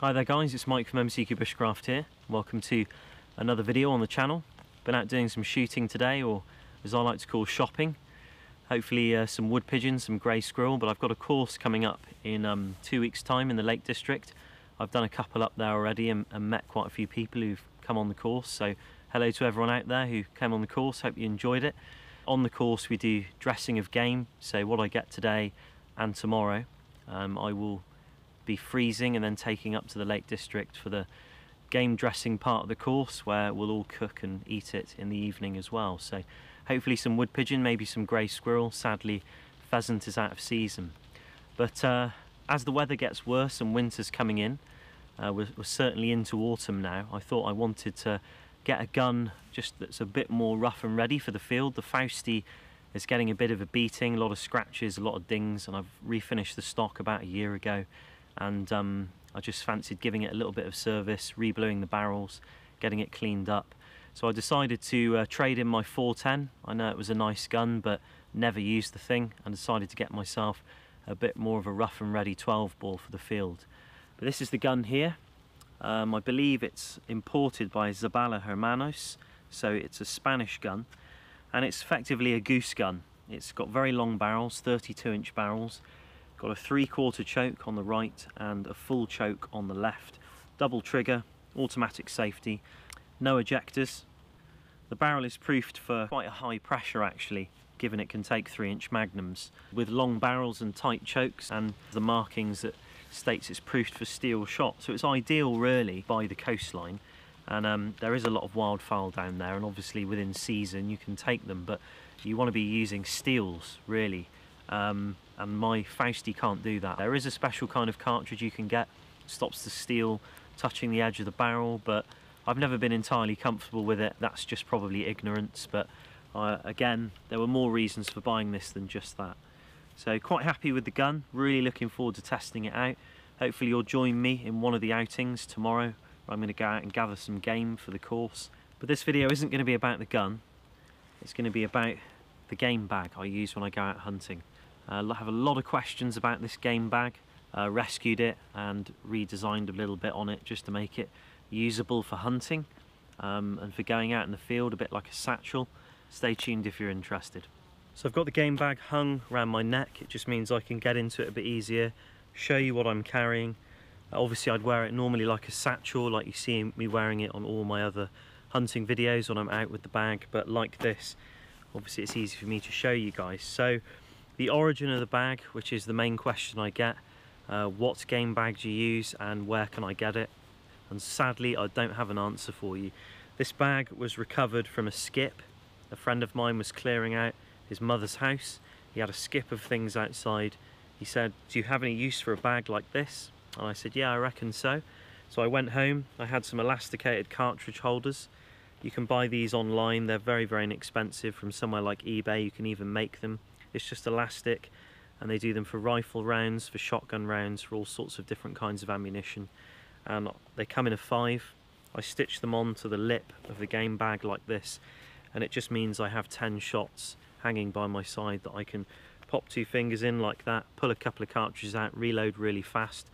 Hi there guys, it's Mike from MCQ Bushcraft here. Welcome to another video on the channel. Been out doing some shooting today, or as I like to call shopping. Hopefully uh, some wood pigeons, some grey squirrel, but I've got a course coming up in um, two weeks time in the Lake District. I've done a couple up there already and, and met quite a few people who've come on the course, so hello to everyone out there who came on the course, hope you enjoyed it. On the course we do dressing of game, so what I get today and tomorrow um, I will be freezing and then taking up to the Lake District for the game dressing part of the course where we'll all cook and eat it in the evening as well. So hopefully some wood pigeon, maybe some grey squirrel. Sadly, pheasant is out of season. But uh, as the weather gets worse and winter's coming in, uh, we're, we're certainly into autumn now. I thought I wanted to get a gun just that's a bit more rough and ready for the field. The Fausti is getting a bit of a beating, a lot of scratches, a lot of dings, and I've refinished the stock about a year ago and um, I just fancied giving it a little bit of service, rebluing the barrels, getting it cleaned up. So I decided to uh, trade in my 410. I know it was a nice gun, but never used the thing, and decided to get myself a bit more of a rough and ready 12 bore for the field. But this is the gun here. Um, I believe it's imported by Zabala Hermanos, so it's a Spanish gun, and it's effectively a goose gun. It's got very long barrels, 32 inch barrels, Got a three quarter choke on the right and a full choke on the left. Double trigger, automatic safety, no ejectors. The barrel is proofed for quite a high pressure actually, given it can take three inch magnums. With long barrels and tight chokes and the markings that states it's proofed for steel shot. So it's ideal really by the coastline and um, there is a lot of wildfowl down there and obviously within season you can take them but you want to be using steels really um, and my Fausti can't do that. There is a special kind of cartridge you can get, stops the steel touching the edge of the barrel, but I've never been entirely comfortable with it. That's just probably ignorance, but uh, again, there were more reasons for buying this than just that. So quite happy with the gun, really looking forward to testing it out. Hopefully you'll join me in one of the outings tomorrow. I'm going to go out and gather some game for the course. But this video isn't going to be about the gun, it's going to be about the game bag I use when I go out hunting. Uh, I have a lot of questions about this game bag. Uh, rescued it and redesigned a little bit on it just to make it usable for hunting um, and for going out in the field, a bit like a satchel. Stay tuned if you're interested. So I've got the game bag hung around my neck. It just means I can get into it a bit easier, show you what I'm carrying. Uh, obviously I'd wear it normally like a satchel, like you see me wearing it on all my other hunting videos when I'm out with the bag, but like this, obviously it's easy for me to show you guys. So the origin of the bag, which is the main question I get, uh, what game bag do you use and where can I get it? And sadly, I don't have an answer for you. This bag was recovered from a skip. A friend of mine was clearing out his mother's house. He had a skip of things outside. He said, do you have any use for a bag like this? And I said, yeah, I reckon so. So I went home, I had some elasticated cartridge holders. You can buy these online, they're very, very inexpensive from somewhere like eBay, you can even make them. It's just elastic and they do them for rifle rounds, for shotgun rounds, for all sorts of different kinds of ammunition. And they come in a five. I stitch them onto the lip of the game bag like this and it just means I have 10 shots hanging by my side that I can pop two fingers in like that, pull a couple of cartridges out, reload really fast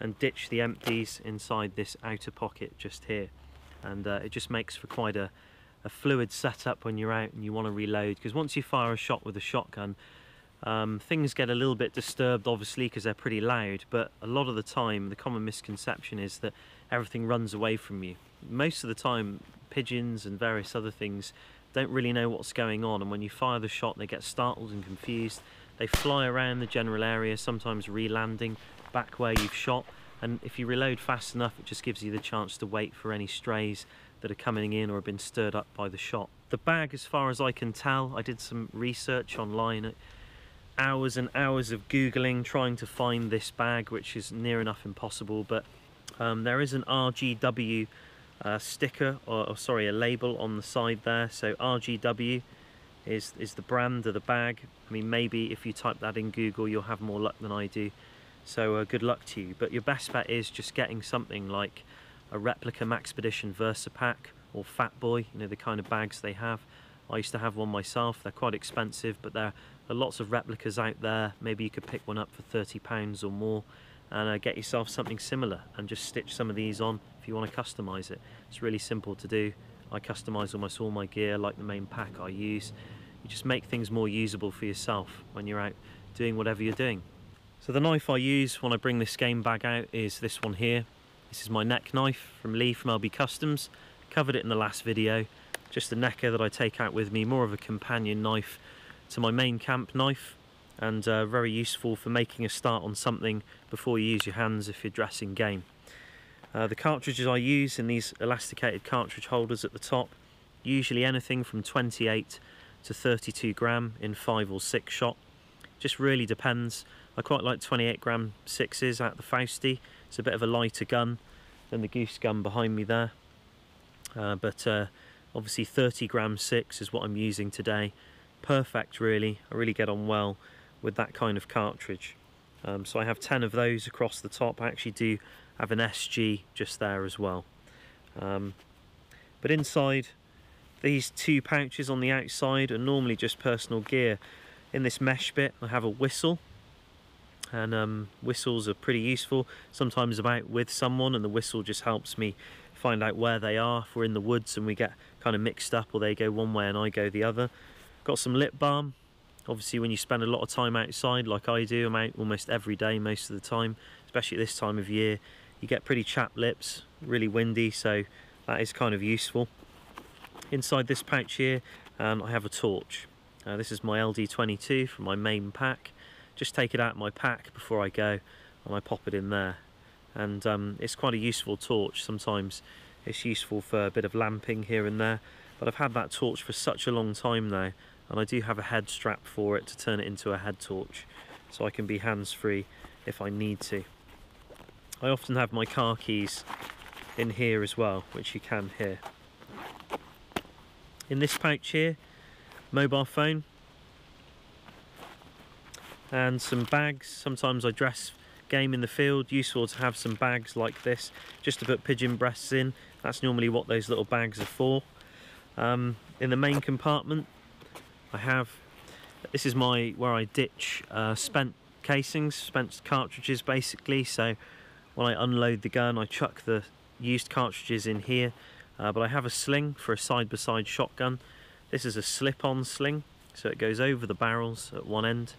and ditch the empties inside this outer pocket just here. And uh, it just makes for quite a, a fluid setup when you're out and you want to reload because once you fire a shot with a shotgun um, things get a little bit disturbed obviously because they're pretty loud but a lot of the time the common misconception is that everything runs away from you. Most of the time pigeons and various other things don't really know what's going on and when you fire the shot they get startled and confused. They fly around the general area sometimes re-landing back where you've shot and if you reload fast enough it just gives you the chance to wait for any strays that are coming in or have been stirred up by the shot. The bag as far as I can tell, I did some research online, hours and hours of googling trying to find this bag which is near enough impossible. But um, there is an RGW uh, sticker or, or, sorry a label on the side there. So RGW is is the brand of the bag. I mean maybe if you type that in Google you'll have more luck than I do so uh, good luck to you but your best bet is just getting something like a replica Maxpedition Versipack or Fat Boy, you know, the kind of bags they have. I used to have one myself, they're quite expensive, but there are lots of replicas out there. Maybe you could pick one up for £30 or more and uh, get yourself something similar and just stitch some of these on if you want to customize it. It's really simple to do. I customize almost all my gear like the main pack I use. You just make things more usable for yourself when you're out doing whatever you're doing. So the knife I use when I bring this game bag out is this one here. This is my neck knife from Lee from LB Customs. Covered it in the last video. Just a necker that I take out with me, more of a companion knife to my main camp knife and uh, very useful for making a start on something before you use your hands if you're dressing game. Uh, the cartridges I use in these elasticated cartridge holders at the top, usually anything from 28 to 32 gram in 5 or 6 shot. Just really depends. I quite like 28 gram 6s out the Fausti. It's a bit of a lighter gun than the Goose gun behind me there. Uh, but uh, obviously 30 gram 6 is what I'm using today. Perfect really, I really get on well with that kind of cartridge. Um, so I have 10 of those across the top. I actually do have an SG just there as well. Um, but inside, these two pouches on the outside are normally just personal gear. In this mesh bit, I have a whistle. And um, whistles are pretty useful. Sometimes I'm out with someone and the whistle just helps me find out where they are. If we're in the woods and we get kind of mixed up or they go one way and I go the other. Got some lip balm Obviously when you spend a lot of time outside like I do, I'm out almost every day most of the time, especially at this time of year, you get pretty chapped lips, really windy, so that is kind of useful. Inside this pouch here, um, I have a torch. Uh, this is my LD22 from my main pack. Just take it out of my pack before I go and I pop it in there. And um, it's quite a useful torch. Sometimes it's useful for a bit of lamping here and there. But I've had that torch for such a long time now and I do have a head strap for it to turn it into a head torch so I can be hands-free if I need to. I often have my car keys in here as well, which you can hear. In this pouch here, mobile phone and some bags. Sometimes I dress game in the field, useful to have some bags like this just to put pigeon breasts in. That's normally what those little bags are for. Um, in the main compartment, I have this is my where I ditch uh, spent casings spent cartridges basically so when I unload the gun I chuck the used cartridges in here uh, but I have a sling for a side-by-side -side shotgun this is a slip-on sling so it goes over the barrels at one end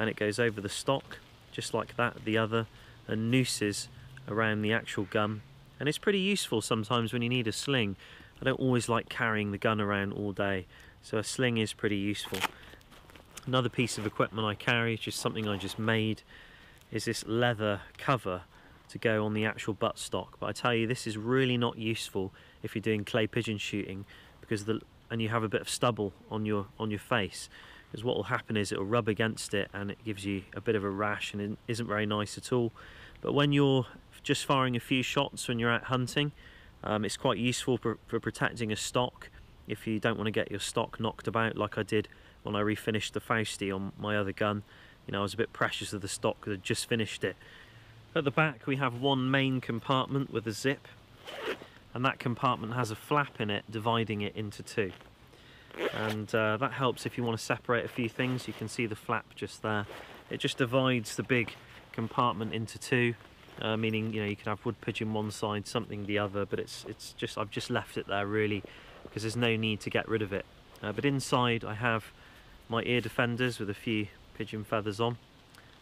and it goes over the stock just like that the other and nooses around the actual gun and it's pretty useful sometimes when you need a sling I don't always like carrying the gun around all day so a sling is pretty useful. Another piece of equipment I carry, just something I just made, is this leather cover to go on the actual buttstock. But I tell you, this is really not useful if you're doing clay pigeon shooting because the and you have a bit of stubble on your on your face. Because what will happen is it will rub against it and it gives you a bit of a rash and it isn't very nice at all. But when you're just firing a few shots when you're out hunting, um, it's quite useful for, for protecting a stock if you don't want to get your stock knocked about like I did when I refinished the Fausti on my other gun. You know, I was a bit precious of the stock because I'd just finished it. At the back we have one main compartment with a zip and that compartment has a flap in it dividing it into two. And uh, that helps if you want to separate a few things. You can see the flap just there. It just divides the big compartment into two uh, meaning you know you can have wood pigeon one side something the other but it's it's just I've just left it there really because there's no need to get rid of it. Uh, but inside I have my ear defenders with a few pigeon feathers on.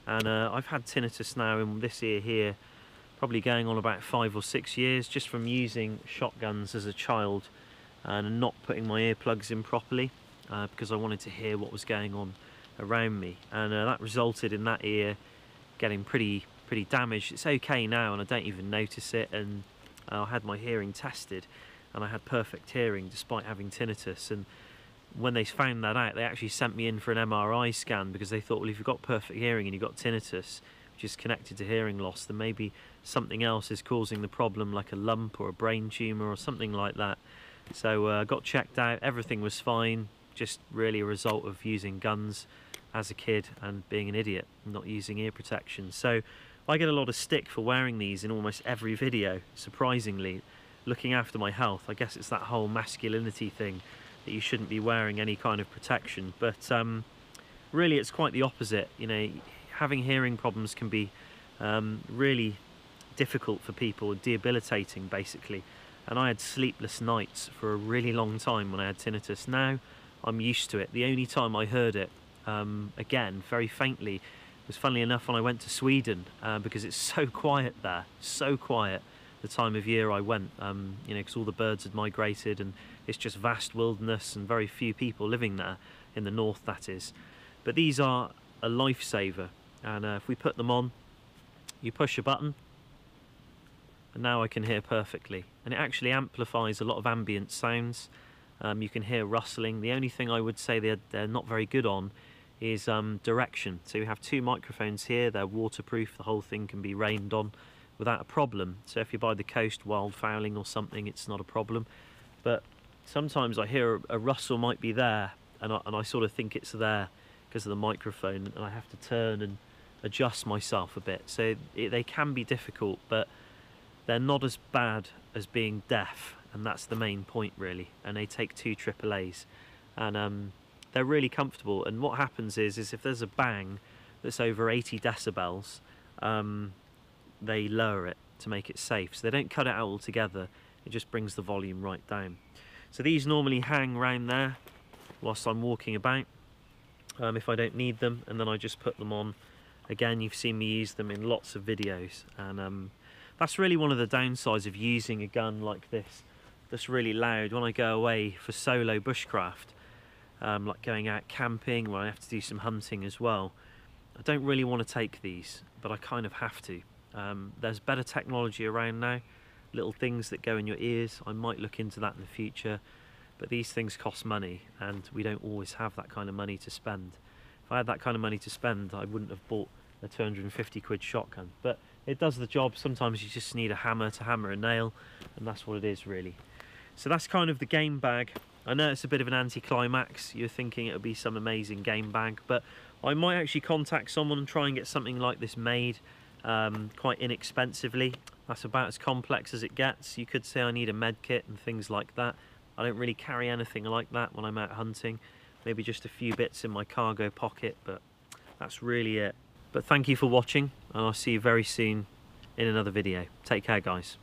And uh, I've had tinnitus now in this ear here, probably going on about five or six years, just from using shotguns as a child and not putting my earplugs in properly uh, because I wanted to hear what was going on around me. And uh, that resulted in that ear getting pretty pretty damaged. It's okay now and I don't even notice it and uh, I had my hearing tested and I had perfect hearing despite having tinnitus. And when they found that out, they actually sent me in for an MRI scan because they thought, well, if you've got perfect hearing and you've got tinnitus, which is connected to hearing loss, then maybe something else is causing the problem, like a lump or a brain tumour or something like that. So I uh, got checked out, everything was fine, just really a result of using guns as a kid and being an idiot, not using ear protection. So I get a lot of stick for wearing these in almost every video, surprisingly looking after my health. I guess it's that whole masculinity thing that you shouldn't be wearing any kind of protection. But um, really, it's quite the opposite. You know, having hearing problems can be Um, really difficult for people, debilitating basically. And I had sleepless nights for a really long time when I had tinnitus. Now I'm used to it. The only time I heard it, um, again, very faintly, was funnily enough when I went to Sweden uh, because it's so quiet there, so quiet the time of year I went, um, you know, because all the birds had migrated and it's just vast wilderness and very few people living there, in the north that is. But these are a lifesaver and uh, if we put them on, you push a button and now I can hear perfectly. And it actually amplifies a lot of ambient sounds. Um, you can hear rustling. The only thing I would say they're, they're not very good on is um, direction. So you have two microphones here, they're waterproof, the whole thing can be rained on without a problem. So if you're by the coast wildfowling or something, it's not a problem. But sometimes I hear a, a rustle might be there and I, and I sort of think it's there because of the microphone and I have to turn and adjust myself a bit. So it, they can be difficult, but they're not as bad as being deaf and that's the main point really. And they take two AAAs and um, they're really comfortable. And what happens is, is if there's a bang that's over 80 decibels, um, they lower it to make it safe. So they don't cut it out altogether, it just brings the volume right down. So these normally hang around there whilst I'm walking about um, if I don't need them and then I just put them on. Again, you've seen me use them in lots of videos and um, that's really one of the downsides of using a gun like this that's really loud. When I go away for solo bushcraft, um, like going out camping where I have to do some hunting as well, I don't really want to take these, but I kind of have to. Um, there's better technology around now, little things that go in your ears. I might look into that in the future, but these things cost money and we don't always have that kind of money to spend. If I had that kind of money to spend, I wouldn't have bought a 250 quid shotgun. But it does the job. Sometimes you just need a hammer to hammer a nail, and that's what it is really. So that's kind of the game bag. I know it's a bit of an anticlimax. You're thinking it would be some amazing game bag, but I might actually contact someone and try and get something like this made um, quite inexpensively. That's about as complex as it gets. You could say I need a med kit and things like that. I don't really carry anything like that when I'm out hunting. Maybe just a few bits in my cargo pocket, but that's really it. But thank you for watching, and I'll see you very soon in another video. Take care, guys.